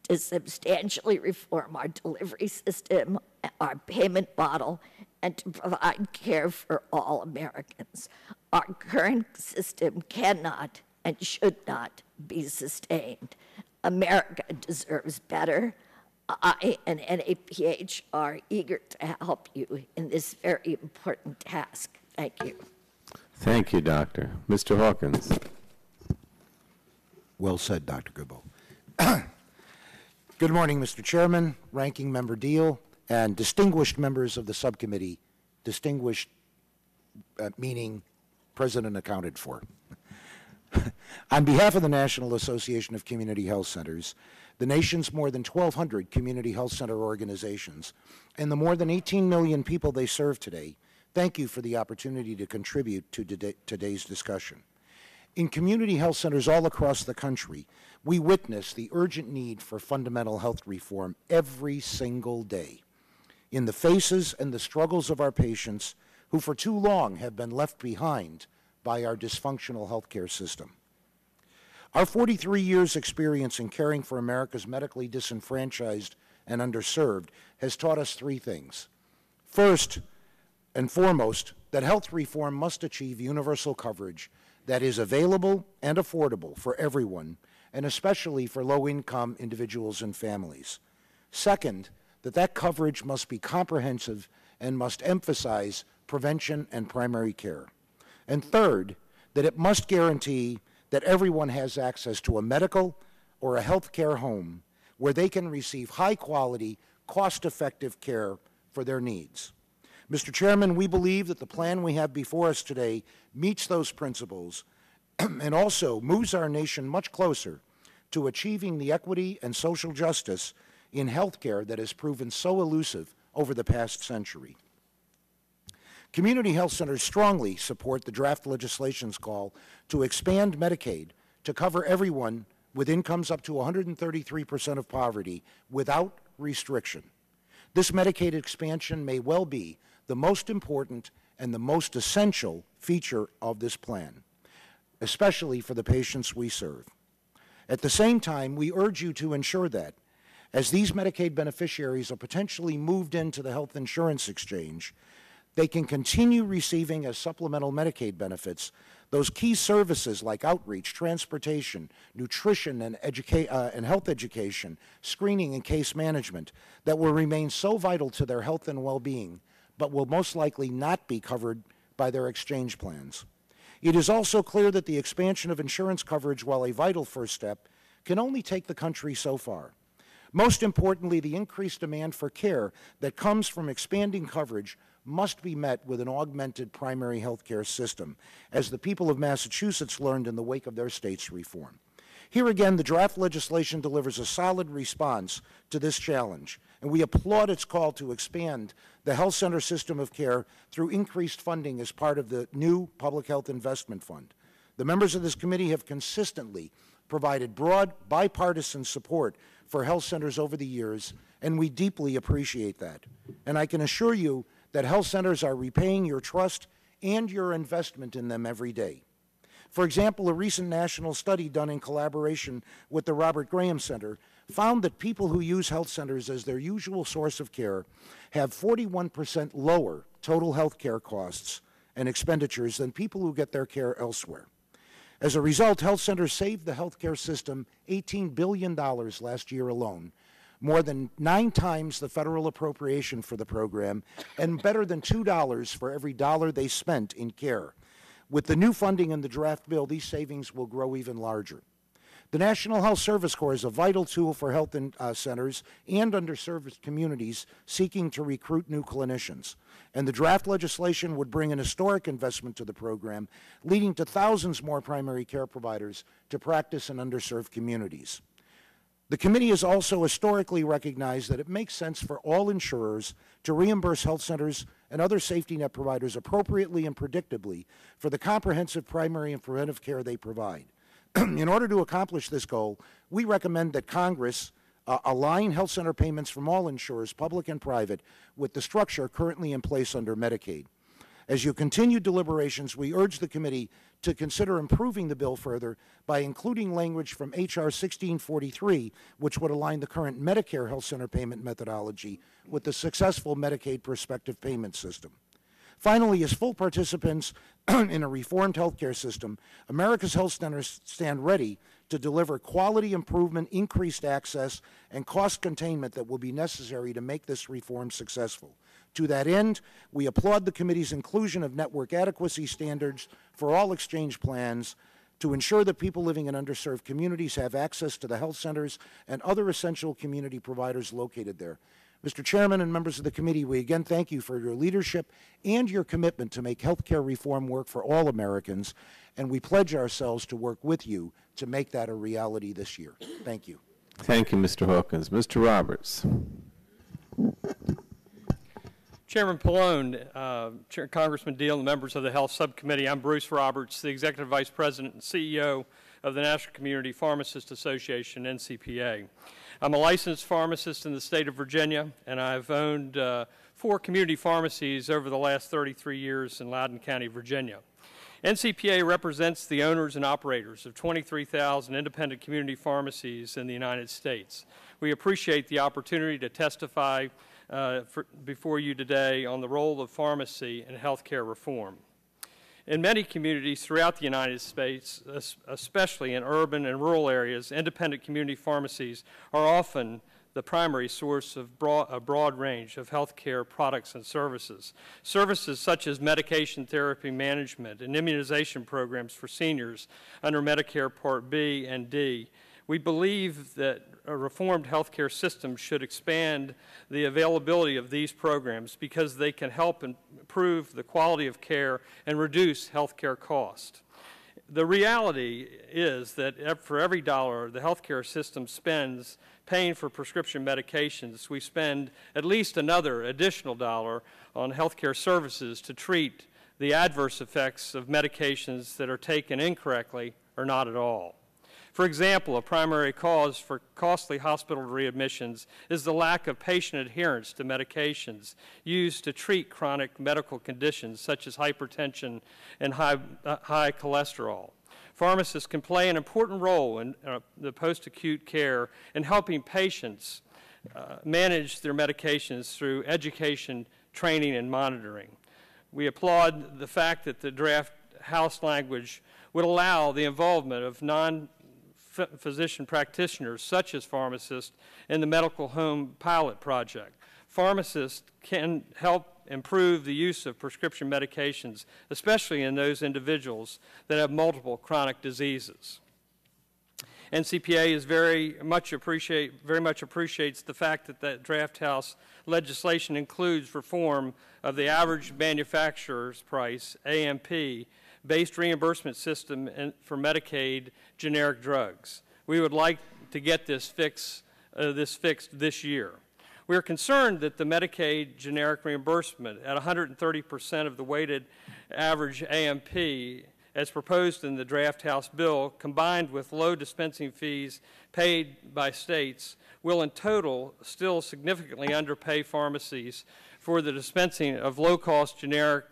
to substantially reform our delivery system, our payment model, and to provide care for all Americans. Our current system cannot and should not be sustained. America deserves better. I and NAPH are eager to help you in this very important task. Thank you. Thank you, Doctor. Mr. Hawkins. Well said, Dr. Gabow. Good morning, Mr. Chairman, Ranking Member Deal, and distinguished members of the subcommittee, distinguished uh, meaning president accounted for. On behalf of the National Association of Community Health Centers, the nation's more than 1,200 community health center organizations, and the more than 18 million people they serve today, thank you for the opportunity to contribute to today's discussion. In community health centers all across the country, we witness the urgent need for fundamental health reform every single day in the faces and the struggles of our patients who for too long have been left behind by our dysfunctional healthcare system. Our 43 years experience in caring for America's medically disenfranchised and underserved has taught us three things. First and foremost, that health reform must achieve universal coverage that is available and affordable for everyone, and especially for low-income individuals and families. Second, that that coverage must be comprehensive and must emphasize prevention and primary care. And third, that it must guarantee that everyone has access to a medical or a health care home where they can receive high quality, cost effective care for their needs. Mr. Chairman, we believe that the plan we have before us today meets those principles and also moves our nation much closer to achieving the equity and social justice in healthcare that has proven so elusive over the past century. Community health centers strongly support the draft legislation's call to expand Medicaid to cover everyone with incomes up to 133% of poverty without restriction. This Medicaid expansion may well be the most important and the most essential feature of this plan, especially for the patients we serve. At the same time, we urge you to ensure that as these Medicaid beneficiaries are potentially moved into the health insurance exchange, they can continue receiving as supplemental Medicaid benefits those key services like outreach, transportation, nutrition, and, uh, and health education, screening, and case management that will remain so vital to their health and well being, but will most likely not be covered by their exchange plans. It is also clear that the expansion of insurance coverage, while a vital first step, can only take the country so far. Most importantly, the increased demand for care that comes from expanding coverage must be met with an augmented primary health care system, as the people of Massachusetts learned in the wake of their state's reform. Here again, the draft legislation delivers a solid response to this challenge, and we applaud its call to expand the health center system of care through increased funding as part of the new Public Health Investment Fund. The members of this committee have consistently provided broad bipartisan support for health centers over the years, and we deeply appreciate that. And I can assure you that health centers are repaying your trust and your investment in them every day. For example, a recent national study done in collaboration with the Robert Graham Center found that people who use health centers as their usual source of care have 41% lower total health care costs and expenditures than people who get their care elsewhere. As a result, health centers saved the healthcare system $18 billion last year alone, more than nine times the federal appropriation for the program, and better than $2 for every dollar they spent in care. With the new funding in the draft bill, these savings will grow even larger. The National Health Service Corps is a vital tool for health in, uh, centers and underserved communities seeking to recruit new clinicians. And the draft legislation would bring an historic investment to the program, leading to thousands more primary care providers to practice in underserved communities. The committee has also historically recognized that it makes sense for all insurers to reimburse health centers and other safety net providers appropriately and predictably for the comprehensive primary and preventive care they provide. in order to accomplish this goal, we recommend that Congress uh, align health center payments from all insurers, public and private, with the structure currently in place under Medicaid. As you continue deliberations, we urge the committee to consider improving the bill further by including language from H.R. 1643, which would align the current Medicare health center payment methodology with the successful Medicaid prospective payment system. Finally, as full participants in a reformed healthcare system, America's health centers stand ready to deliver quality improvement, increased access, and cost containment that will be necessary to make this reform successful. To that end, we applaud the committee's inclusion of network adequacy standards for all exchange plans to ensure that people living in underserved communities have access to the health centers and other essential community providers located there. Mr. Chairman and members of the committee, we again thank you for your leadership and your commitment to make health care reform work for all Americans, and we pledge ourselves to work with you to make that a reality this year. Thank you. Thank you, Mr. Hawkins. Mr. Roberts. Chairman Pallone, uh, Chair, Congressman Deal, and members of the Health Subcommittee, I'm Bruce Roberts, the Executive Vice President and CEO of the National Community Pharmacists Association, NCPA. I'm a licensed pharmacist in the state of Virginia, and I've owned uh, four community pharmacies over the last 33 years in Loudoun County, Virginia. NCPA represents the owners and operators of 23,000 independent community pharmacies in the United States. We appreciate the opportunity to testify uh, for, before you today on the role of pharmacy in healthcare reform. In many communities throughout the United States, especially in urban and rural areas, independent community pharmacies are often the primary source of broad, a broad range of healthcare products and services. Services such as medication therapy management and immunization programs for seniors under Medicare Part B and D. We believe that a reformed healthcare system should expand the availability of these programs because they can help improve the quality of care and reduce healthcare cost. The reality is that for every dollar the healthcare system spends paying for prescription medications, we spend at least another additional dollar on healthcare services to treat the adverse effects of medications that are taken incorrectly or not at all. For example, a primary cause for costly hospital readmissions is the lack of patient adherence to medications used to treat chronic medical conditions such as hypertension and high, uh, high cholesterol. Pharmacists can play an important role in uh, the post acute care in helping patients uh, manage their medications through education, training, and monitoring. We applaud the fact that the draft House language would allow the involvement of non physician practitioners, such as pharmacists, in the medical home pilot project. Pharmacists can help improve the use of prescription medications, especially in those individuals that have multiple chronic diseases. NCPA is very much appreciate very much appreciates the fact that that draft house legislation includes reform of the average manufacturer's price AMP based reimbursement system for Medicaid generic drugs. We would like to get this, fix, uh, this fixed this year. We are concerned that the Medicaid generic reimbursement at 130% of the weighted average AMP as proposed in the draft House bill, combined with low dispensing fees paid by states, will in total still significantly underpay pharmacies for the dispensing of low cost generic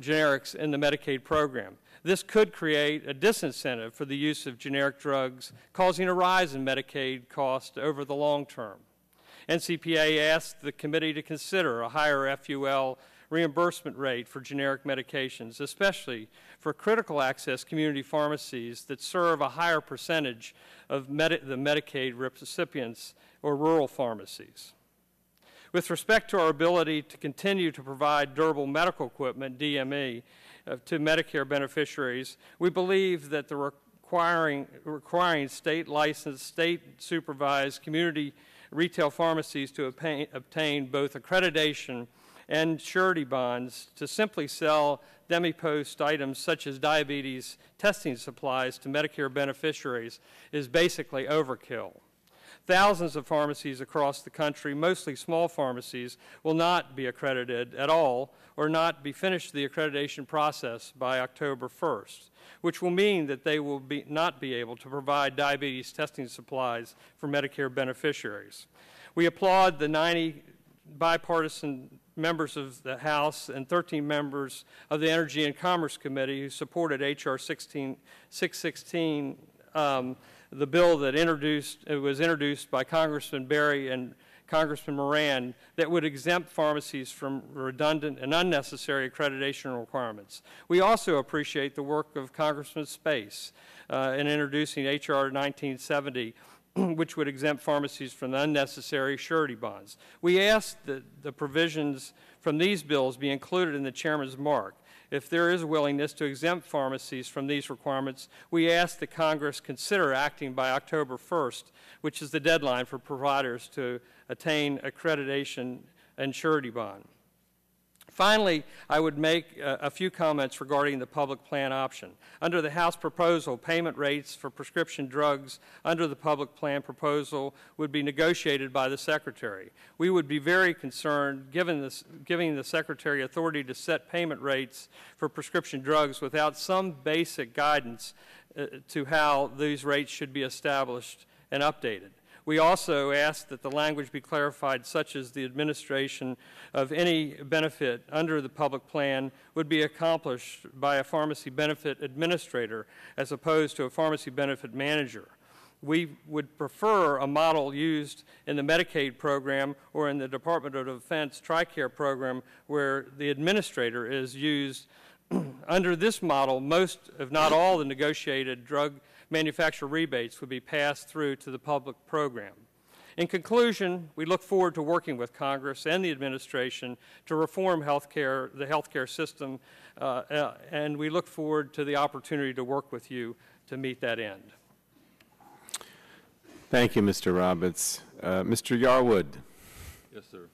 generics in the Medicaid program. This could create a disincentive for the use of generic drugs, causing a rise in Medicaid costs over the long term. NCPA asked the committee to consider a higher FUL reimbursement rate for generic medications, especially for critical access community pharmacies that serve a higher percentage of Medi the Medicaid recipients or rural pharmacies. With respect to our ability to continue to provide durable medical equipment, DME, uh, to Medicare beneficiaries, we believe that the requiring, requiring state licensed, state supervised community retail pharmacies to obtain, obtain both accreditation and surety bonds to simply sell DMEPOS items such as diabetes testing supplies to Medicare beneficiaries is basically overkill. Thousands of pharmacies across the country, mostly small pharmacies, will not be accredited at all or not be finished the accreditation process by October 1st, which will mean that they will be, not be able to provide diabetes testing supplies for Medicare beneficiaries. We applaud the 90 bipartisan members of the House and 13 members of the Energy and Commerce Committee who supported H.R. 16, 616, um, the bill that introduced, was introduced by Congressman Berry and Congressman Moran that would exempt pharmacies from redundant and unnecessary accreditation requirements. We also appreciate the work of Congressman Space uh, in introducing H.R. 1970 which would exempt pharmacies from unnecessary surety bonds. We ask that the provisions from these bills be included in the chairman's mark. If there is willingness to exempt pharmacies from these requirements, we ask that Congress consider acting by October 1st, which is the deadline for providers to attain accreditation and surety bond. Finally, I would make a, a, few comments regarding the public plan option. Under the House proposal, payment rates for prescription drugs under the public plan proposal would be negotiated by the Secretary. We would be very concerned given this, giving the Secretary authority to set payment rates for prescription drugs without some basic guidance uh, to how these rates should be established and updated. We also ask that the language be clarified such as the administration of any benefit under the public plan would be accomplished by a pharmacy benefit administrator as opposed to a pharmacy benefit manager. We would prefer a model used in the Medicaid program or in the Department of Defense TRICARE program where the administrator is used. Under this model, most, if not all, the negotiated drug manufacturer rebates would be passed through to the public program. In conclusion, we look forward to working with Congress and the administration to reform healthcare, the healthcare system, uh, uh, and we look forward to the opportunity to work with you to meet that end. Thank you, Mr. Roberts. Uh, Mr. Yarwood. Yes, sir.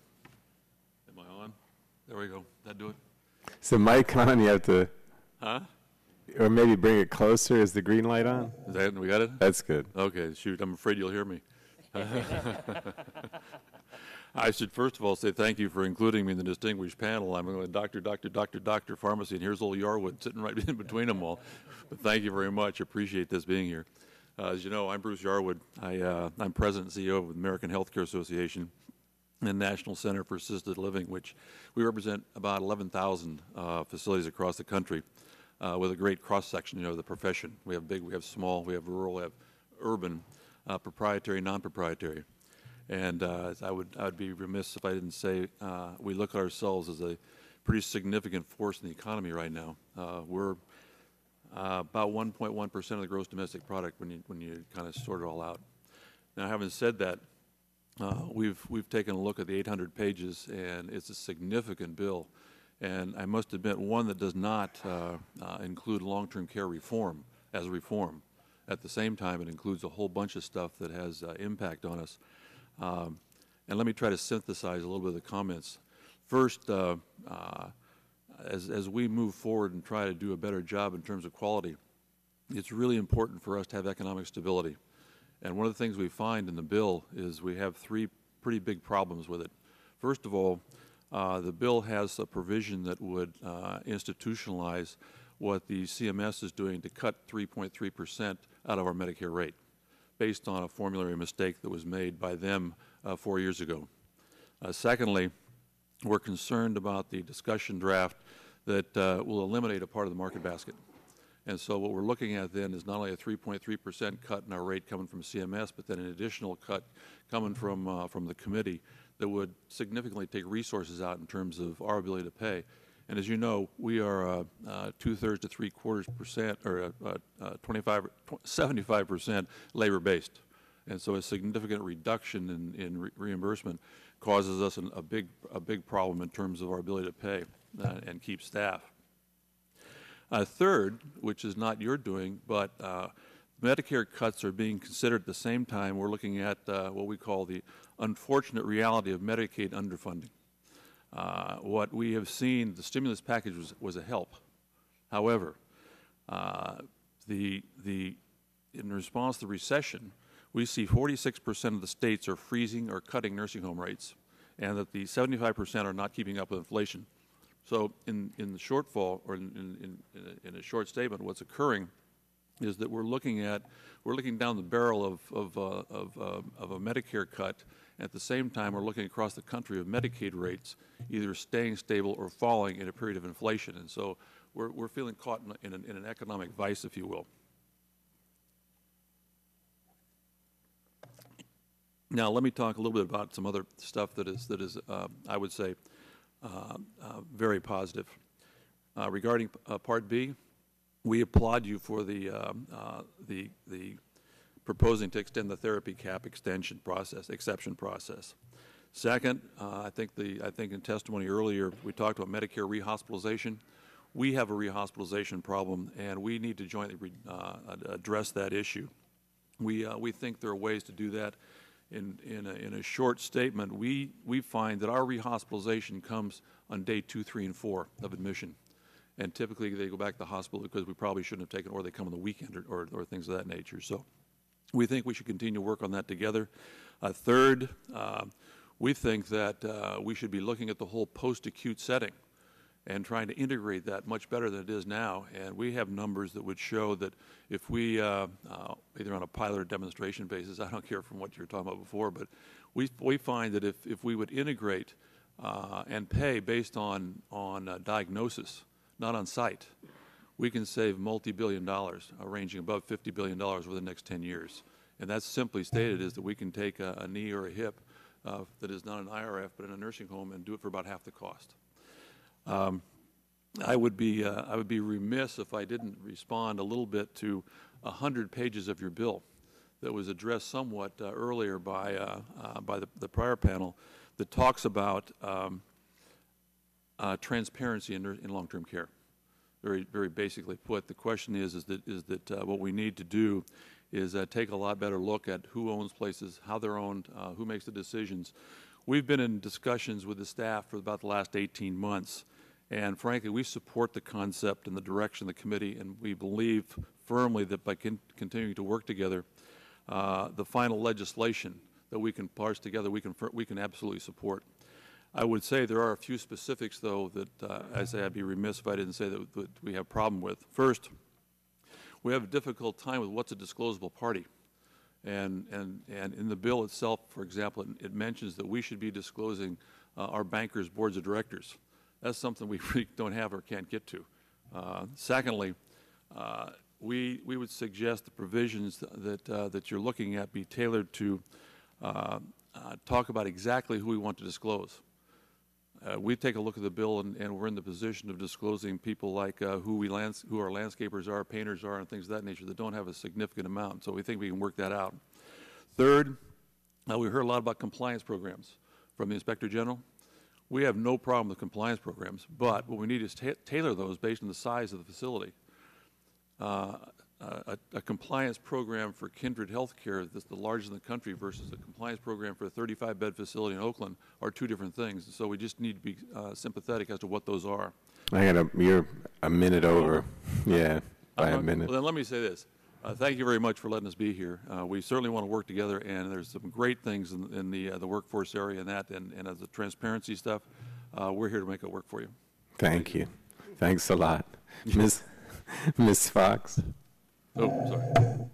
Am I on? There we go. That do it? Is the mic on? You have to. Huh? Or maybe bring it closer. Is the green light on? Is that, we got it? That's good. Okay, shoot, I'm afraid you'll hear me. I should first of all say thank you for including me in the distinguished panel. I'm a doctor, doctor, doctor, doctor, pharmacy, and here's old Yarwood sitting right in between them all. But thank you very much. Appreciate this being here. Uh, as you know, I'm Bruce Yarwood. I, uh, I'm president and CEO of the American Healthcare Association and National Center for Assisted Living, which we represent about 11,000 uh, facilities across the country uh, with a great cross section you know, of the profession. We have big, we have small, we have rural, we have urban, uh, proprietary, non-proprietary. And uh, I would I would be remiss if I didn't say uh, we look at ourselves as a pretty significant force in the economy right now. Uh, we're uh, about 1.1 percent of the gross domestic product when you when you kind of sort it all out. Now, having said that, we've we've taken a look at the 800 pages, and it's a significant bill and I must admit one that does not uh, uh, include long-term care reform as reform. At the same time, it includes a whole bunch of stuff that has uh, impact on us. Um, and let me try to synthesize a little bit of the comments. First, uh, uh, as, as we move forward and try to do a better job in terms of quality, it's really important for us to have economic stability. And one of the things we find in the bill is we have three pretty big problems with it. First of all, the bill has a provision that would uh, institutionalize what the CMS is doing to cut 3.3 percent out of our Medicare rate based on a formulary mistake that was made by them uh, four years ago. Uh, secondly, we're concerned about the discussion draft that uh, will eliminate a part of the market basket. And so what we're looking at then is not only a 3.3% cut in our rate coming from CMS, but then an additional cut coming from, uh, from the committee that would significantly take resources out in terms of our ability to pay. And as you know, we are uh, uh, two-thirds to three-quarters percent, or uh, uh, 25, 75 percent labor-based. And so a significant reduction in, in re reimbursement causes us an, a, big, a big problem in terms of our ability to pay uh, and keep staff. Uh, third, which is not your doing, but uh, Medicare cuts are being considered at the same time we're looking at uh, what we call the unfortunate reality of Medicaid underfunding. Uh, what we have seen, the stimulus package was, was a help. However, uh, the, the, in response to the recession, we see 46% of the states are freezing or cutting nursing home rates, and that the 75% are not keeping up with inflation. So in, in the shortfall, or in, in, in, a short statement, what's occurring is that we're looking at, we're looking down the barrel of, of, uh, of, uh, of a Medicare cut. At the same time, we're looking across the country of Medicaid rates either staying stable or falling in a period of inflation. And so we're, we're feeling caught in, in, an, in an economic vice, if you will. Now, let me talk a little bit about some other stuff that is, that is uh, I would say, uh, uh, very positive. Uh, regarding Part B, we applaud you for the, um, the, the proposing to extend the therapy cap extension process, exception process. Second, uh, I think the I think in testimony earlier we talked about Medicare rehospitalization. We have a rehospitalization problem, and we need to jointly re, uh, address that issue. We uh, we think there are ways to do that in, in, a, in a short statement, we, we find that our rehospitalization comes on day two, three, and four of admission. And typically they go back to the hospital because we probably shouldn't have taken, or they come on the weekend or, or, or things of that nature. So we think we should continue to work on that together. Uh, third, uh, we think that uh, we should be looking at the whole post acute setting and trying to integrate that much better than it is now. And we have numbers that would show that if we, uh, uh, either on a pilot or demonstration basis, I don't care from what you were talking about before, but we, we find that if, if we would integrate uh, and pay based on, on diagnosis, not on site, we can save multi-billion dollars, uh, ranging above $50 billion over the next 10 years. And that's simply stated is that we can take a, a knee or a hip uh, that is not an IRF but in a nursing home and do it for about half the cost. Um, I would be uh, I would be remiss if I didn't respond a little bit to hundred pages of your bill that was addressed somewhat uh, earlier by uh, uh by the, the, prior panel that talks about um, uh, transparency in, in long-term care. Very very basically put, the question is is that is that uh, what we need to do is take a lot better look at who owns places, how they're owned, who makes the decisions. We've been in discussions with the staff for about the last 18 months and frankly, we support the concept and the direction of the committee, and we believe firmly that by con continuing to work together, uh, the final legislation that we can parse together, we can, we can absolutely support. I would say there are a few specifics, though, that uh, I say I'd be remiss if I didn't say that, that we have a problem with. First, we have a difficult time with what's a disclosable party. And, and, and in the bill itself, for example, it, it mentions that we should be disclosing uh, our bankers' boards of directors that's something we really don't have or can't get to. Uh, secondly, uh, we, we would suggest the provisions that, uh, that you're looking at be tailored to uh, uh, talk about exactly who we want to disclose. Uh, we take a look at the bill and, and, we're in the position of disclosing people like uh, who, we lands, who our landscapers are, painters are, and things of that nature that don't have a significant amount. So we think we can work that out. Third, uh, we heard a lot about compliance programs from the Inspector General. We have no problem with compliance programs, but what we need is ta tailor those based on the size of the facility. Uh, A, a, compliance program for Kindred Healthcare that's the largest in the country versus a compliance program for a 35-bed facility in Oakland are two different things. So we just need to be uh, sympathetic as to what those are. I got a, you're a minute over. Yeah, by uh, a minute. Well, then let me say this. Uh, thank you very much for letting us be here. Uh, we certainly want to work together, and there's some great things in, in the uh, the workforce area and that, and, and as the transparency stuff, uh, we're here to make it work for you. Thank you. Thanks a lot, Ms. Ms. Fox. Oh, sorry.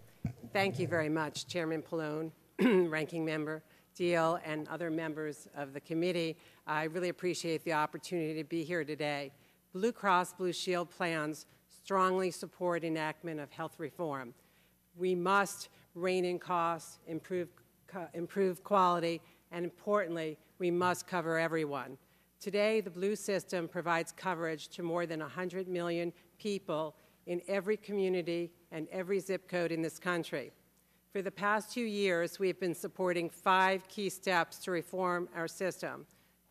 Thank you very much, Chairman Pallone, Ranking Member Deal, and other members of the committee. I really appreciate the opportunity to be here today. Blue Cross Blue Shield plans strongly support enactment of health reform. We must rein in costs, improve, improve quality, and importantly, we must cover everyone. Today, the Blue system provides coverage to more than 100 million people in every community and every zip code in this country. For the past two years, we have been supporting five key steps to reform our system.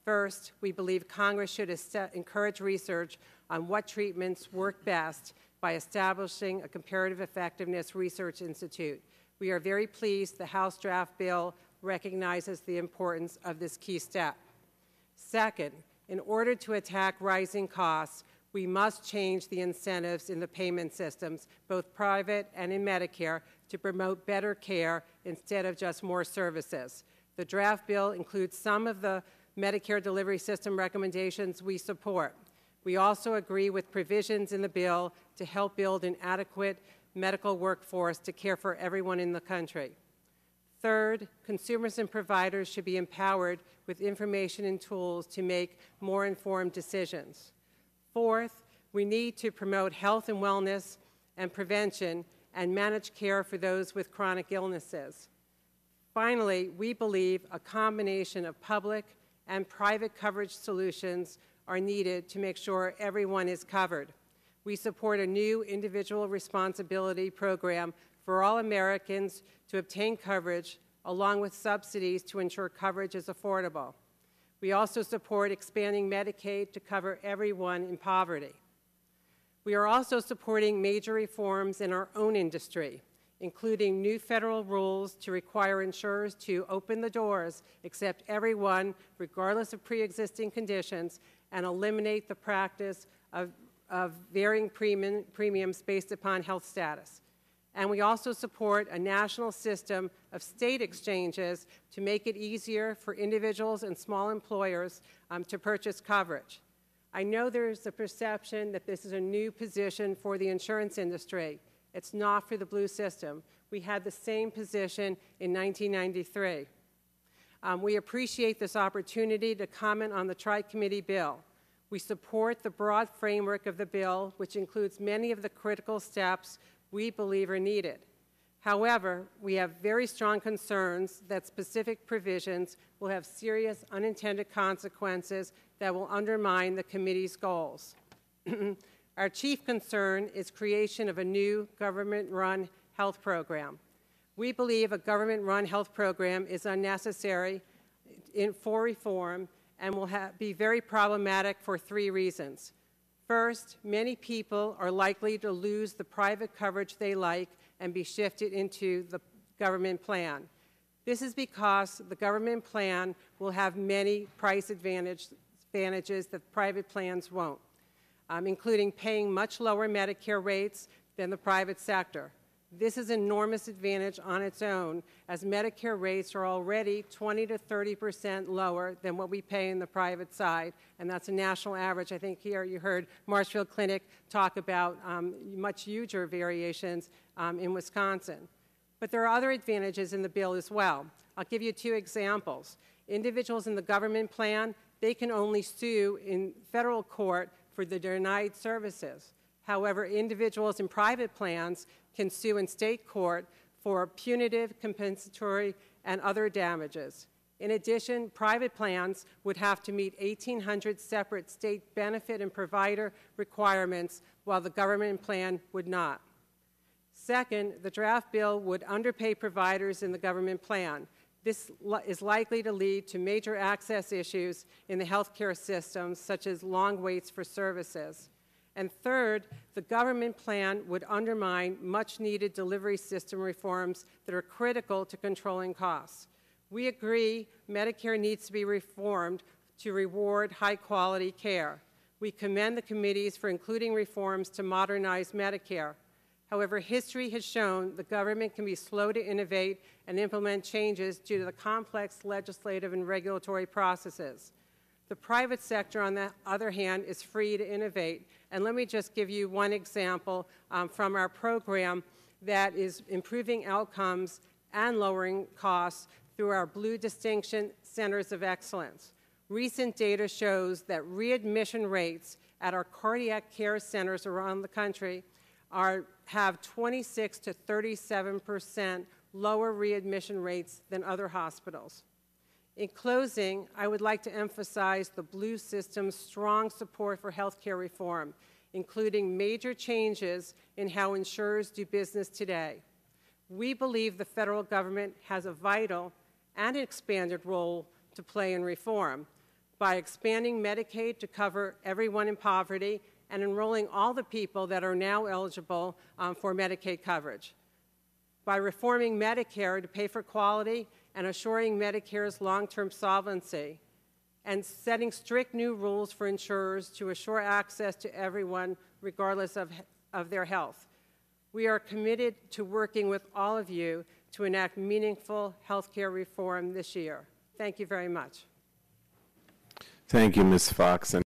First, we believe Congress should encourage research on what treatments work best by establishing a Comparative Effectiveness Research Institute. We are very pleased the House draft bill recognizes the importance of this key step. Second, in order to attack rising costs, we must change the incentives in the payment systems, both private and in Medicare, to promote better care instead of just more services. The draft bill includes some of the Medicare delivery system recommendations we support. We also agree with provisions in the bill to help build an adequate medical workforce to care for everyone in the country. Third, consumers and providers should be empowered with information and tools to make more informed decisions. Fourth, we need to promote health and wellness and prevention and manage care for those with chronic illnesses. Finally, we believe a combination of public and private coverage solutions are needed to make sure everyone is covered. We support a new individual responsibility program for all Americans to obtain coverage, along with subsidies to ensure coverage is affordable. We also support expanding Medicaid to cover everyone in poverty. We are also supporting major reforms in our own industry, including new federal rules to require insurers to open the doors, accept everyone, regardless of pre existing conditions, and eliminate the practice of, of varying premium, premiums based upon health status. And we also support a national system of state exchanges to make it easier for individuals and small employers um, to purchase coverage. I know there's a perception that this is a new position for the insurance industry. It's not for the blue system. We had the same position in 1993. Um, we appreciate this opportunity to comment on the Tri-Committee bill. We support the broad framework of the bill, which includes many of the critical steps we believe are needed. However, we have very strong concerns that specific provisions will have serious unintended consequences that will undermine the committee's goals. Our chief concern is creation of a new government-run health program. We believe a government-run health program is unnecessary in, for reform and will be very problematic for three reasons. First, many people are likely to lose the private coverage they like and be shifted into the government plan. This is because the government plan will have many price advantage, advantages that private plans won't, um, including paying much lower Medicare rates than the private sector. This is enormous advantage on its own, as Medicare rates are already 20 to 30 percent lower than what we pay in the private side, and that's a national average. I think here you heard Marshfield Clinic talk about um, much huger variations um, in Wisconsin. But there are other advantages in the bill as well. I'll give you two examples. Individuals in the government plan, they can only sue in federal court for the denied services. However, individuals in private plans can sue in state court for punitive, compensatory, and other damages. In addition, private plans would have to meet 1,800 separate state benefit and provider requirements, while the government plan would not. Second, the draft bill would underpay providers in the government plan. This is likely to lead to major access issues in the healthcare system, such as long waits for services. And third, the government plan would undermine much needed delivery system reforms that are critical to controlling costs. We agree Medicare needs to be reformed to reward high quality care. We commend the committees for including reforms to modernize Medicare. However, history has shown the government can be slow to innovate and implement changes due to the complex legislative and regulatory processes. The private sector, on the other hand, is free to innovate. And let me just give you one example um, from our program that is improving outcomes and lowering costs through our Blue Distinction Centers of Excellence. Recent data shows that readmission rates at our cardiac care centers around the country are, have 26 to 37 percent lower readmission rates than other hospitals. In closing, I would like to emphasize the Blue System's strong support for healthcare reform, including major changes in how insurers do business today. We believe the federal government has a vital and expanded role to play in reform by expanding Medicaid to cover everyone in poverty and enrolling all the people that are now eligible um, for Medicaid coverage. By reforming Medicare to pay for quality and assuring Medicare's long-term solvency, and setting strict new rules for insurers to assure access to everyone regardless of, of their health. We are committed to working with all of you to enact meaningful health care reform this year. Thank you very much. Thank you, Ms. Fox.